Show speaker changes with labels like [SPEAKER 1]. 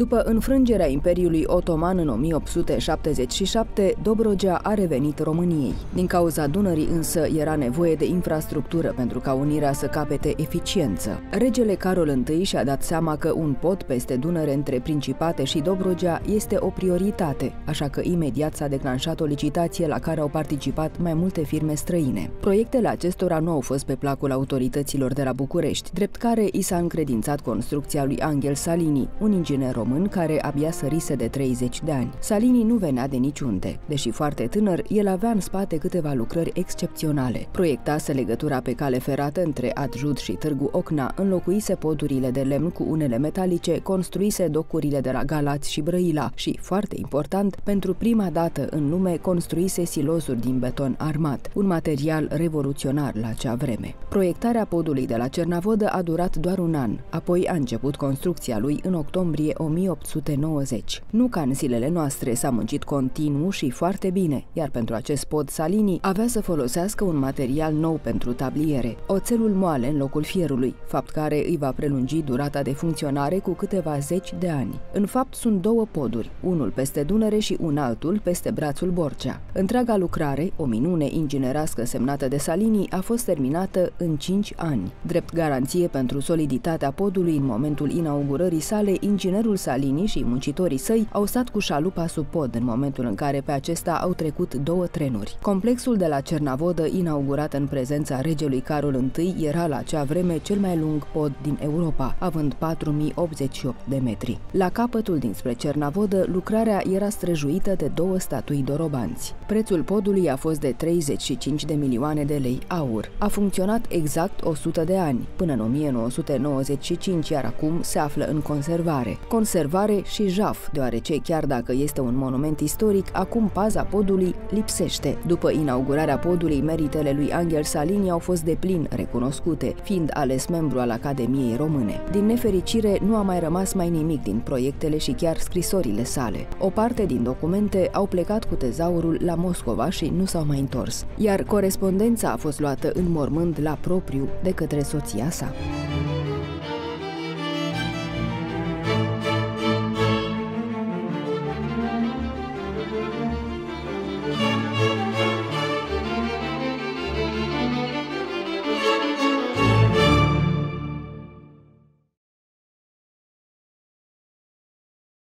[SPEAKER 1] După înfrângerea Imperiului Otoman în 1877, Dobrogea a revenit României. Din cauza Dunării însă era nevoie de infrastructură pentru ca unirea să capete eficiență. Regele Carol I și-a dat seama că un pod peste Dunăre între Principate și Dobrogea este o prioritate, așa că imediat s-a declanșat o licitație la care au participat mai multe firme străine. Proiectele acestora nu au fost pe placul autorităților de la București, drept care i s-a încredințat construcția lui Angel Salini, un inginer român care abia sărise de 30 de ani. Salini nu venea de niciunde. Deși foarte tânăr, el avea în spate câteva lucrări excepționale. Proiectase legătura pe cale ferată între Adjud și Târgu Ocna, înlocuise podurile de lemn cu unele metalice, construise docurile de la Galați și Brăila și, foarte important, pentru prima dată în lume construise silozuri din beton armat, un material revoluționar la acea vreme. Proiectarea podului de la Cernavodă a durat doar un an, apoi a început construcția lui în octombrie 1890. Nu ca în zilele noastre s-a muncit continuu și foarte bine, iar pentru acest pod Salini avea să folosească un material nou pentru tabliere, oțelul moale în locul fierului, fapt care îi va prelungi durata de funcționare cu câteva zeci de ani. În fapt sunt două poduri, unul peste Dunăre și un altul peste brațul Borcea. Întreaga lucrare, o minune inginerească semnată de Salini, a fost terminată în 5 ani. Drept garanție pentru soliditatea podului în momentul inaugurării sale, inginerul Salini și muncitorii săi au stat cu șalupa sub pod în momentul în care pe acesta au trecut două trenuri. Complexul de la Cernavodă, inaugurat în prezența regelui Carol I, era la acea vreme cel mai lung pod din Europa, având 4088 de metri. La capătul dinspre Cernavodă, lucrarea era străjuită de două statui dorobanți. Prețul podului a fost de 35 de milioane de lei aur. A funcționat exact 100 de ani, până în 1995, iar acum se află în conservare. Conservare și jaf, deoarece chiar dacă este un monument istoric, acum paza podului lipsește. După inaugurarea podului, meritele lui Angel Salini au fost de plin recunoscute, fiind ales membru al Academiei Române. Din nefericire, nu a mai rămas mai nimic din proiectele și chiar scrisorile sale. O parte din documente au plecat cu tezaurul la Moscova și nu s-au mai întors, iar corespondența a fost luată în mormânt la propriu de către soția sa.